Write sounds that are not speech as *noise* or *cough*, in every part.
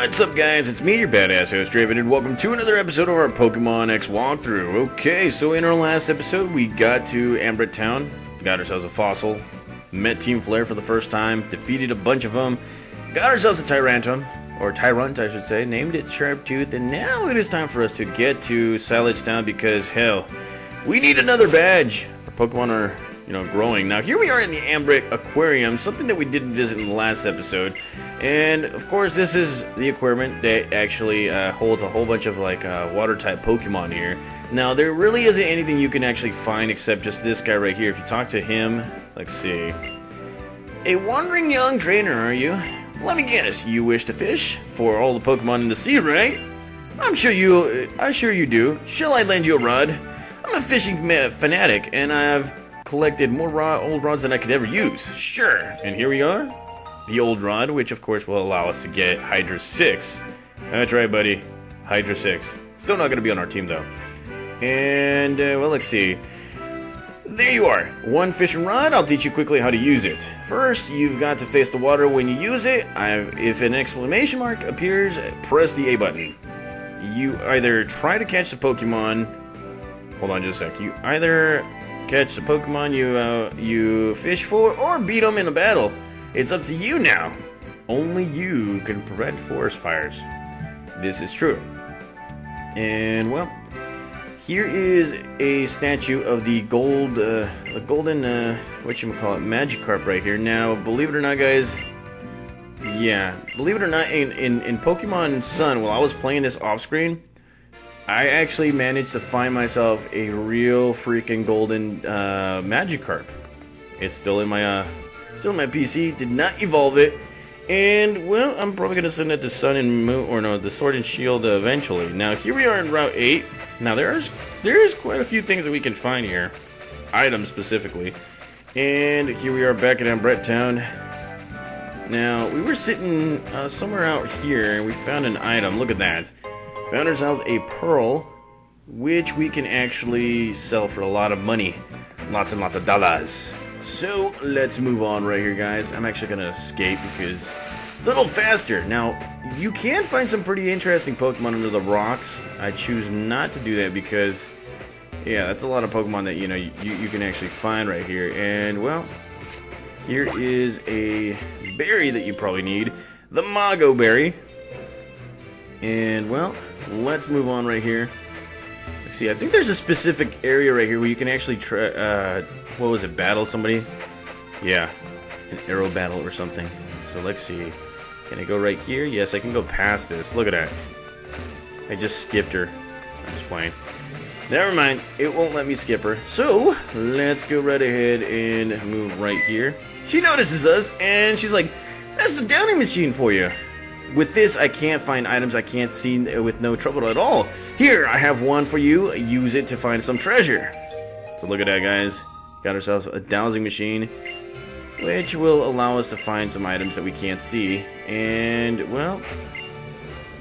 What's up guys, it's me, your badass host Draven, and welcome to another episode of our Pokemon X walkthrough. Okay, so in our last episode, we got to Ambrette Town, got ourselves a fossil, met Team Flare for the first time, defeated a bunch of them, got ourselves a Tyrantrum, or Tyrunt I should say, named it Sharptooth, and now it is time for us to get to Cyllage Town because, hell, we need another badge. Our Pokemon are you know, growing. Now, here we are in the Ambrette Aquarium, something that we didn't visit in the last episode. And, of course, this is the aquarium that actually uh, holds a whole bunch of, like, uh, water-type Pokemon here. Now, there really isn't anything you can actually find except just this guy right here. If you talk to him, let's see. A wandering young trainer, are you? Let me guess, you wish to fish for all the Pokemon in the sea, right? I'm sure you, I'm sure you do. Shall I lend you a rod? I'm a fishing fanatic, and I've collected more rod, old rods than I could ever use. Sure. And here we are. The old rod, which of course will allow us to get Hydra 6. That's right, buddy. Hydra 6. Still not going to be on our team, though. And, uh, well, let's see. There you are. One fishing rod. I'll teach you quickly how to use it. First, you've got to face the water when you use it. I've, if an exclamation mark appears, press the A button. You either try to catch the Pokemon... Hold on just a sec. You either catch the Pokemon you uh, you fish for, or beat them in a battle. It's up to you now. Only you can prevent forest fires. This is true. And well, here is a statue of the gold, uh, the golden, uh, what you call it, Magikarp right here. Now, believe it or not, guys, yeah, believe it or not, in, in, in Pokemon Sun, while I was playing this off screen, I actually managed to find myself a real freaking golden uh, Magikarp. It's still in my uh, still in my PC. Did not evolve it, and well, I'm probably gonna send it to Sun and Moon, or no, the Sword and Shield eventually. Now here we are in Route 8. Now there's there's quite a few things that we can find here, items specifically, and here we are back at Ambrette Town. Now we were sitting uh, somewhere out here, and we found an item. Look at that. Found ourselves a pearl, which we can actually sell for a lot of money. Lots and lots of dollars. So, let's move on right here, guys. I'm actually going to escape because it's a little faster. Now, you can find some pretty interesting Pokemon under the rocks. I choose not to do that because, yeah, that's a lot of Pokemon that, you know, you, you can actually find right here. And, well, here is a berry that you probably need. The Mago Berry. And, well, let's move on right here. Let's see, I think there's a specific area right here where you can actually try, uh, what was it, battle somebody? Yeah, an arrow battle or something. So let's see. Can I go right here? Yes, I can go past this. Look at that. I just skipped her. I'm just playing. Never mind, it won't let me skip her. So, let's go right ahead and move right here. She notices us, and she's like, that's the dowsing machine for you. With this, I can't find items I can't see with no trouble at all. Here, I have one for you. Use it to find some treasure. So look at that, guys. Got ourselves a dowsing machine, which will allow us to find some items that we can't see. And, well,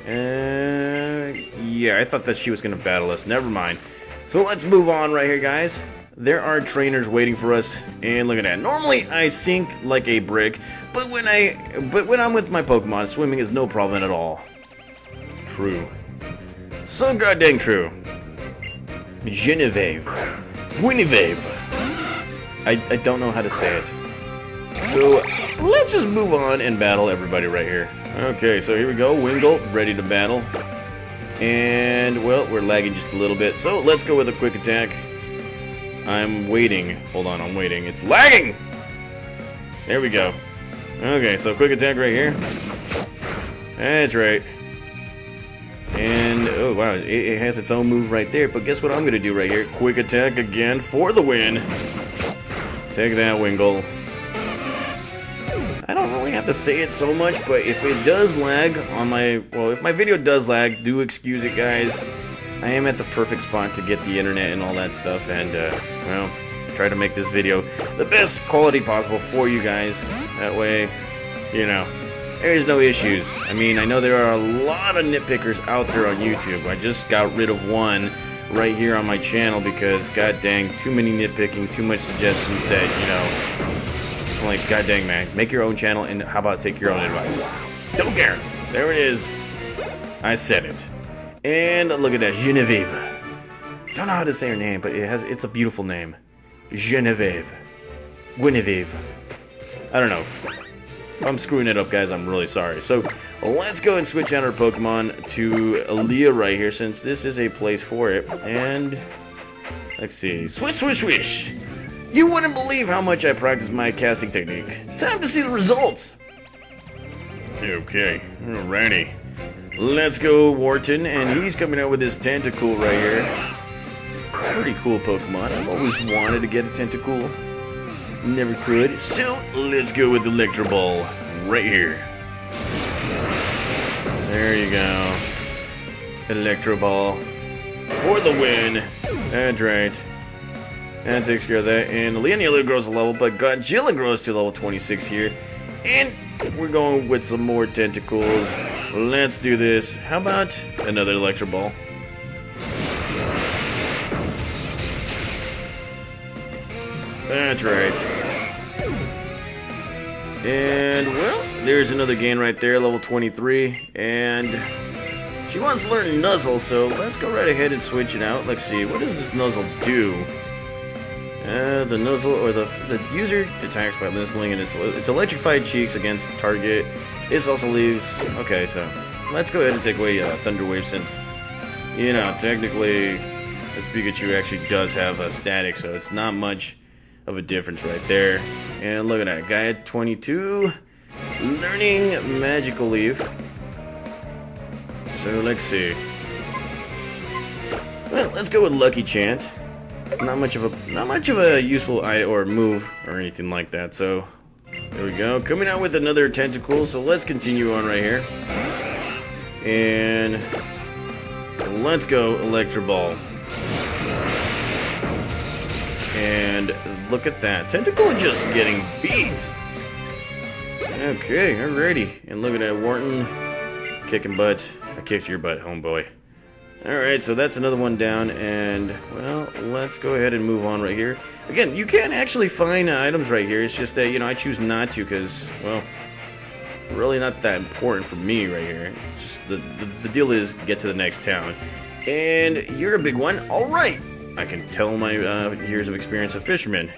uh, yeah, I thought that she was going to battle us. Never mind. So let's move on right here, guys. There are trainers waiting for us, and look at that. Normally, I sink like a brick, but when I, but when I'm with my Pokemon, swimming is no problem at all. True. So goddamn true. Genevieve. Guinevere. I, I don't know how to say it. So, let's just move on and battle everybody right here. Okay, so here we go. Wingull, ready to battle. And, well, we're lagging just a little bit. So, let's go with a quick attack. I'm waiting. Hold on, I'm waiting. It's lagging! There we go. Okay, so quick attack right here. That's right. And, oh wow, it, it, has its own move right there. But guess what I'm to do right here? Quick attack again for the win. Take that, Wingull. I don't really have to say it so much, but if it does lag on my... Well, if my video does lag, do excuse it, guys. I am at the perfect spot to get the internet and all that stuff, and, uh, well, try to make this video the best quality possible for you guys. That way, you know, there's no issues. I mean, I know there are a lot of nitpickers out there on YouTube. I just got rid of one right here on my channel because, god dang, too many nitpicking, too much suggestions that, you know, like, god dang, man, make your own channel and how about take your own advice? Don't care. There it is. I said it. And look at that, Genevieve. Don't know how to say her name, but it has it's a beautiful name. Genevieve. Guinevere. I don't know. If I'm screwing it up, guys, I'm really sorry. So, let's go and switch out our Pokemon to Aaliyah right here, since this is a place for it. And, let's see. Swish, swish, swish! You wouldn't believe how much I practice my casting technique. Time to see the results! Okay, alrighty. Let's go, Wharton, and he's coming out with his Tentacool right here. Pretty cool Pokemon. I've always wanted to get a Tentacool. Never could. So, let's go with Electro Ball. Right here. There you go. Electro Ball. For the win. That's right. That takes care of that. And Leonila grows a level, but Godzilla grows to level 26 here. And we're going with some more Tentacools. Let's do this. How about another Electro Ball? That's right. And, well, there's another gain right there, level 23. And she wants to learn Nuzzle, so let's go right ahead and switch it out. Let's see, what does this Nuzzle do? Uh, the Nuzzle, or the, the user attacks by nuzzling, and it's, it's electrified cheeks against target. This also leaves... Okay, so let's go ahead and take away uh, Thunder Wave since, you know, technically this Pikachu actually does have a static, so it's not much of a difference right there. And look at that, guy at 22, learning Magical Leaf. So let's see. Well, let's go with Lucky Chant. Not much of a not much of a useful eye or move or anything like that. So there we go. Coming out with another Tentacool, So let's continue on right here. And let's go Electro Ball. And look at that. Tentacool just getting beat. Okay, alrighty. And look at that, Wharton kicking butt. I kicked your butt, homeboy. Alright, so that's another one down, and, well, let's go ahead and move on right here. Again, you can actually find uh, items right here, it's just that, you know, I choose not to, because, well, really not that important for me right here. just, the, the, the deal is, get to the next town. And you're a big one, alright! I can tell my uh, years of experience of fisherman.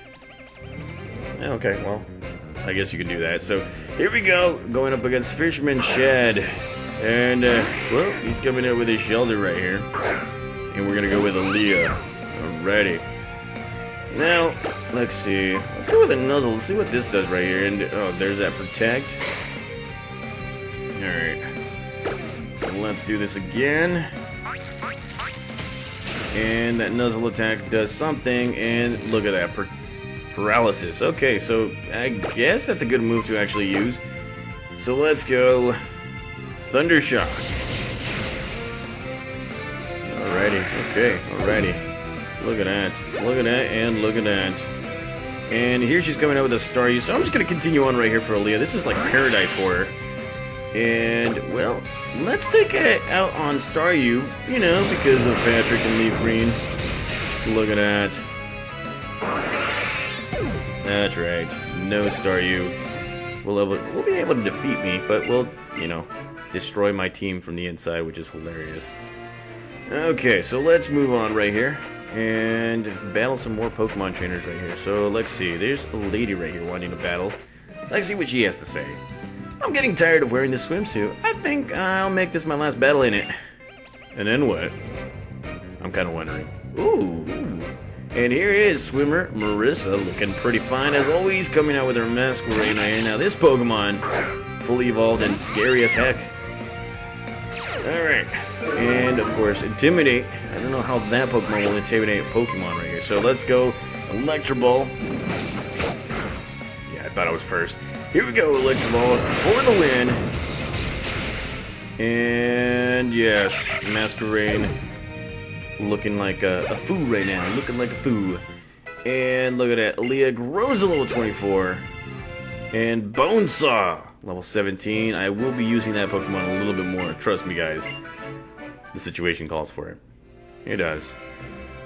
Okay, well, I guess you can do that. So, here we go, going up against Fisherman Shed. And, uh, well, he's coming in with his Shellder right here. And we're gonna go with Aaliyah. Alrighty. Now, let's see. Let's go with a Nuzzle. Let's see what this does right here. And, oh, there's that Protect. Alright. Let's do this again. And that Nuzzle attack does something. And look at that. paralysis. Okay, so I guess that's a good move to actually use. So let's go Thundershock. Alrighty, okay, alrighty. Look at that, look at that, and look at that. And here she's coming out with a Staryu, so I'm just gonna continue on right here for Aaliyah. This is like paradise for her. And, well, let's take it out on Staryu, you you know, because of Patrick and Leaf Green. Look at that. That's right, no Staryu. We'll, we'll be able to defeat me, but we'll, you know, destroy my team from the inside, which is hilarious. Okay, so let's move on right here and battle some more Pokemon trainers right here. So let's see, there's a lady right here wanting to battle. Let's see what she has to say. I'm getting tired of wearing this swimsuit. I think I'll make this my last battle in it. And then what? I'm kind of wondering. Ooh. And here is swimmer Marissa, looking pretty fine as always, coming out with her Masquerain right Now this Pokemon, fully evolved and scary as heck. Alright. And, of course, Intimidate. I don't know how that Pokemon will intimidate a Pokemon right here. So let's go Electro Ball. Yeah, I thought I was first. Here we go, Electro Ball for the win. And, yes, Masquerain looking like a, a foo right now. Looking like a foo. And look at that. Aaliyah grows a level 24. And Bonesaw level 17. I will be using that Pokemon a little bit more. Trust me, guys. The situation calls for it. It does.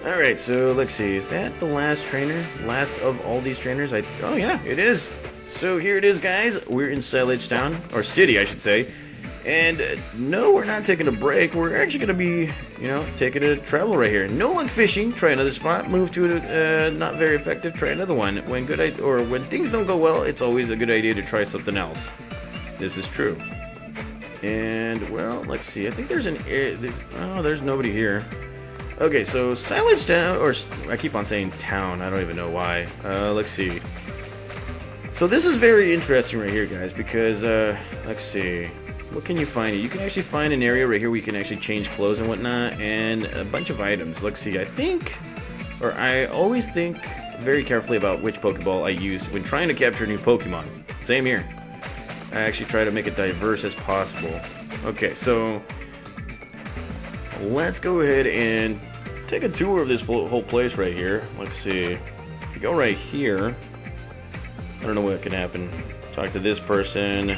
Alright, so let's see. Is that the last trainer? Last of all these trainers? I Oh, yeah, it is. So here it is, guys. We're in Cyllage Town, or City, I should say. And uh, no, we're not taking a break. We're actually going to be, you know, taking a travel right here. No luck fishing. Try another spot. Move to a uh, not very effective. Try another one. When good or when things don't go well, it's always a good idea to try something else. This is true. And well, let's see. I think there's an. There's, oh, there's nobody here. Okay, so Cyllage Town, or I keep on saying town. I don't even know why. Uh, let's see. So this is very interesting right here, guys, because uh, let's see. What can you find? You can actually find an area right here where you can actually change clothes and whatnot, and a bunch of items. Let's see, I think, or I always think very carefully about which Pokeball I use when trying to capture a new Pokemon. Same here. I actually try to make it diverse as possible. Okay, so let's go ahead and take a tour of this whole place right here. Let's see. If you go right here, I don't know what can happen. Talk to this person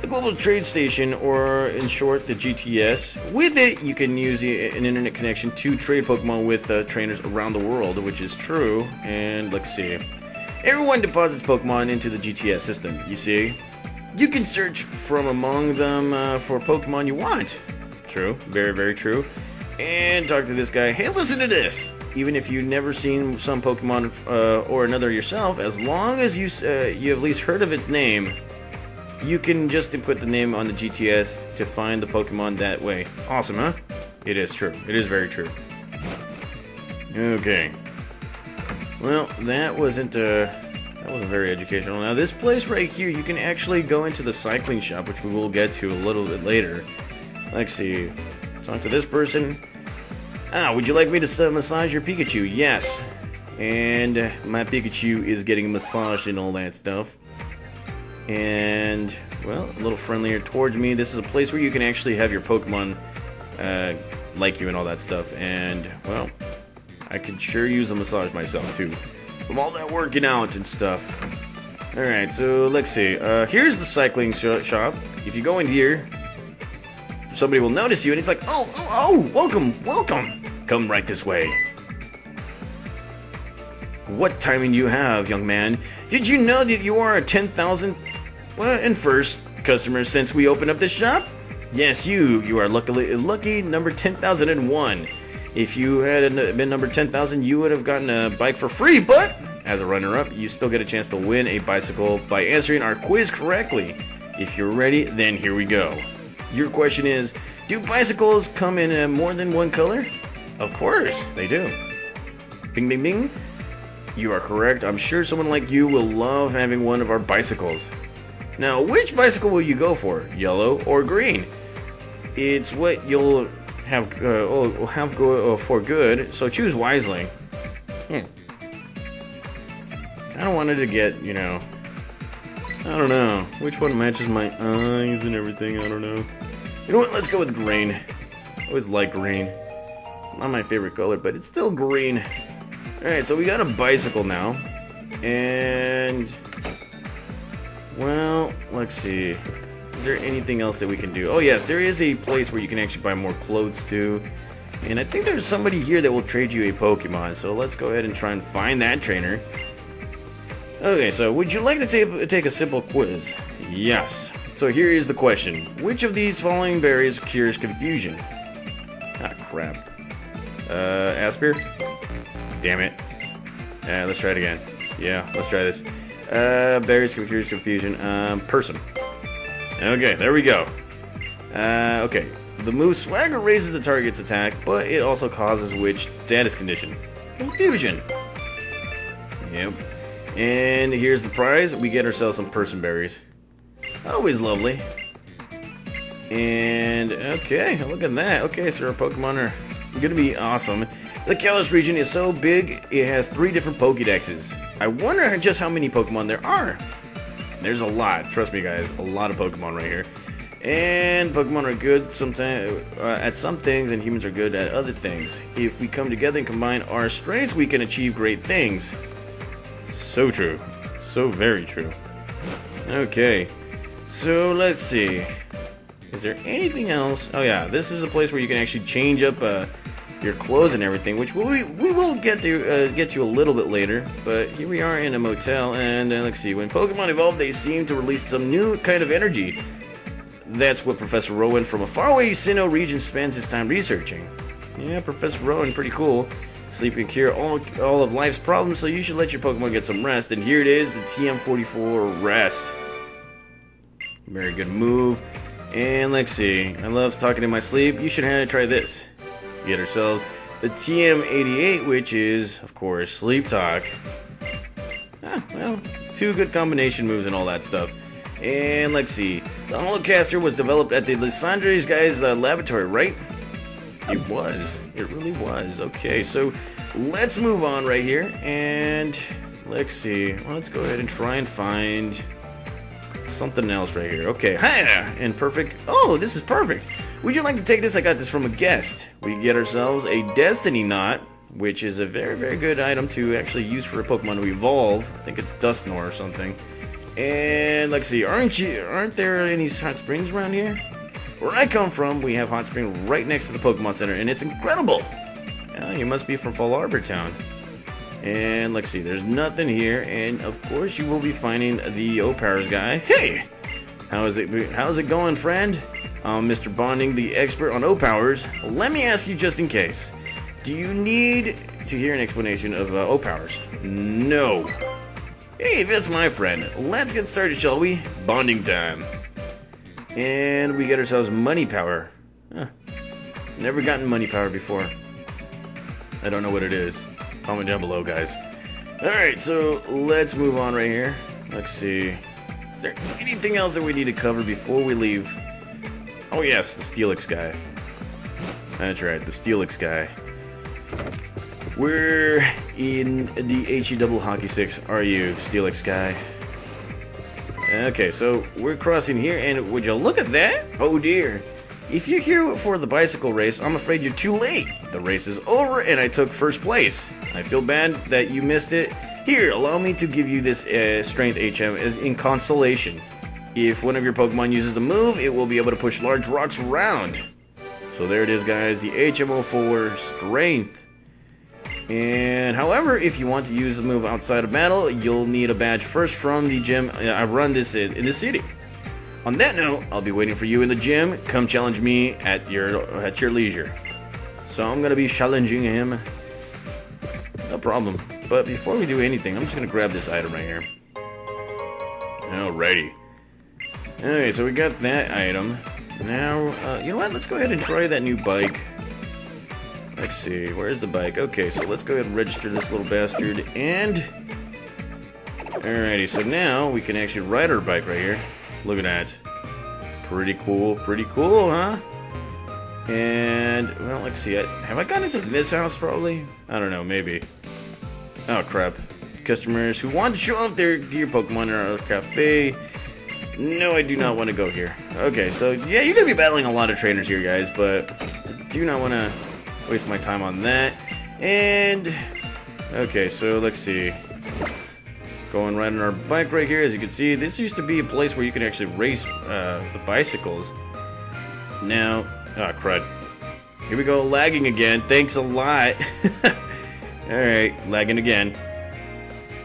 the Global Trade Station, or in short, the GTS. With it, you can use an internet connection to trade Pokemon with uh, trainers around the world, which is true. And let's see. Everyone deposits Pokemon into the GTS system, you see. You can search from among them uh, for Pokemon you want. True, very, very true. And talk to this guy. Hey, listen to this! Even if you've never seen some Pokemon uh, or another yourself, as long as you uh, you have at least heard of its name, you can just input the name on the GTS to find the Pokemon that way. Awesome, huh? It is true. It is very true. Okay. Well, that wasn't uh, that wasn't very educational. Now this place right here, you can actually go into the cycling shop, which we will get to a little bit later. Let's see. Talk to this person. Ah, would you like me to massage your Pikachu? Yes. And my Pikachu is getting massaged and all that stuff and well, a little friendlier towards me. This is a place where you can actually have your Pokemon uh, like you and all that stuff. And well, I could sure use a massage myself too, from all that working out and stuff. All right, so let's see. Uh, here's the cycling sh shop. If you go in here, somebody will notice you, and he's like, "Oh, oh, oh, welcome, welcome. Come right this way." What timing do you have, young man? Did you know that you are a 10,000 well, and first customer since we opened up this shop? Yes, you. You are luckily lucky number 10,001. If you had been number 10,000, you would have gotten a bike for free, but as a runner-up, you still get a chance to win a bicycle by answering our quiz correctly. If you're ready, then here we go. Your question is, do bicycles come in more than one color? Of course, they do. Bing, bing, bing. You are correct. I'm sure someone like you will love having one of our bicycles. Now, which bicycle will you go for? Yellow or green? It's what you'll have uh, oh, have go uh, for good, so choose wisely. Hmm. Kind of wanted to get, you know, I don't know, which one matches my eyes and everything, I don't know. You know what, let's go with green. I always like green. Not my favorite color, but it's still green. Alright, so we got a bicycle now. And well, let's see. Is there anything else that we can do? Oh yes, there is a place where you can actually buy more clothes too. And I think there's somebody here that will trade you a Pokemon. So let's go ahead and try and find that trainer. Okay, so would you like to take a simple quiz? Yes. So here is the question. Which of these following berries cures confusion? Ah, crap. Uh, Aspear? Damn it. Yeah, let's try it again. Yeah, let's try this. Uh, berries, confuse, confusion. Um, Persim. Okay, there we go. Uh, okay. The move Swagger raises the target's attack, but it also causes which status condition? Confusion. Yep. And here's the prize. We get ourselves some Persim berries. Always lovely. And, okay, look at that. Okay, so our Pokemon are going to be awesome. The Kalos region is so big, it has three different Pokedexes. I wonder just how many Pokemon there are. There's a lot, trust me guys, a lot of Pokemon right here. And Pokemon are good sometimes uh, at some things, and humans are good at other things. If we come together and combine our strengths, we can achieve great things. So true. So very true. Okay. So let's see. Is there anything else? Oh yeah, this is a place where you can actually change up uh, your clothes and everything, which we, we will get to uh, get to a little bit later. But here we are in a motel, and uh, let's see. When Pokemon evolve, they seem to release some new kind of energy. That's what Professor Rowan from a faraway Sinnoh region spends his time researching. Yeah, Professor Rowan, pretty cool. Sleep can cure all, all of life's problems, so you should let your Pokemon get some rest. And here it is, the TM44 Rest. Very good move. And let's see, I love talking in my sleep. You should try this. Get ourselves the TM88, which is, of course, Sleep Talk. Ah, well, two good combination moves and all that stuff. And let's see, the Holocaster was developed at the Lysandre's guy's uh, laboratory, right? It was. It really was. Okay, so let's move on right here. And let's see. Let's go ahead and try and find something else right here. Okay, hiya! And perfect. Oh, this is perfect. Would you like to take this? I got this from a guest. We get ourselves a Destiny Knot, which is a very, very good item to actually use for a Pokemon to evolve. I think it's Dusknoir or something. And let's see, aren't you? Aren't there any hot springs around here? Where I come from, we have hot spring right next to the Pokemon Center, and it's incredible. Yeah, you must be from Fallarbor Town. And let's see, there's nothing here, and of course you will be finding the O-Powers guy. Hey! How is it how's it going, friend? Um, Mr. Bonding, the expert on O-Powers. Let me ask you just in case. Do you need to hear an explanation of uh, O-Powers? No. Hey, that's my friend. Let's get started, shall we? Bonding time. And we get ourselves money power. Huh. Never gotten money power before. I don't know what it is. Comment down below, guys. Alright, so let's move on right here. Let's see. Is there anything else that we need to cover before we leave? Oh yes, the Steelix guy. That's right, the Steelix guy. We're in the HE double hockey six. Are you, Steelix guy? Okay, so we're crossing here, and would you look at that? Oh dear. If you're here for the bicycle race, I'm afraid you're too late. The race is over, and I took first place. I feel bad that you missed it. Here, allow me to give you this uh, Strength HM as in consolation. If one of your Pokemon uses the move, it will be able to push large rocks around. So there it is, guys, the HM04 Strength. And however, if you want to use the move outside of battle, you'll need a badge first from the gym. Uh, I run this in, in the city. On that note, I'll be waiting for you in the gym. Come challenge me at your at your leisure. So I'm gonna be challenging him. No problem. But before we do anything, I'm just gonna grab this item right here. Alrighty. Okay, so we got that item. Now, uh, you know what? Let's go ahead and try that new bike. Let's see, where's the bike? Okay, so let's go ahead and register this little bastard, and... Alrighty, so now we can actually ride our bike right here. Look at that. Pretty cool, pretty cool, huh? And, well, let's see, have I gotten into this house, probably? I don't know, maybe. Oh, crap. Customers who want to show off their gear Pokemon in our cafe. No, I do not want to go here. Okay, so, yeah, you're going to be battling a lot of trainers here, guys, but do not want to waste my time on that. And, okay, so let's see. Going right on our bike right here, as you can see, this used to be a place where you could actually race uh, the bicycles. Now, ah, oh, crud. Here we go, lagging again. Thanks a lot. *laughs* Alright, lagging again.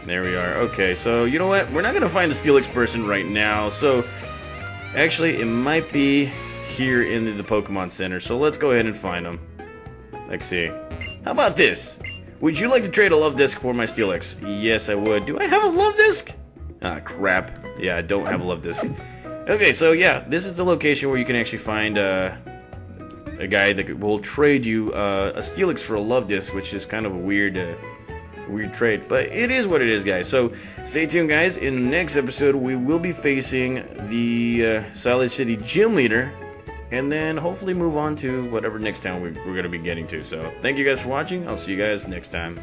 There we are. Okay, so you know what? We're not to find the Steelix person right now. So, actually, it might be here in the, Pokemon Center. So let's go ahead and find them. Let's see. How about this? Would you like to trade a love disc for my Steelix? Yes, I would. Do I have a love disc? Ah, crap. Yeah, I don't have a love disc. Okay, so yeah, this is the location where you can actually find uh, a guy that will trade you uh, a Steelix for a love disc, which is kind of a weird, uh, weird trade. But it is what it is, guys. So stay tuned, guys. In the next episode, we will be facing the uh, Solid City Gym Leader, and then hopefully move on to whatever next town we're going to be getting to. So thank you guys for watching. I'll see you guys next time.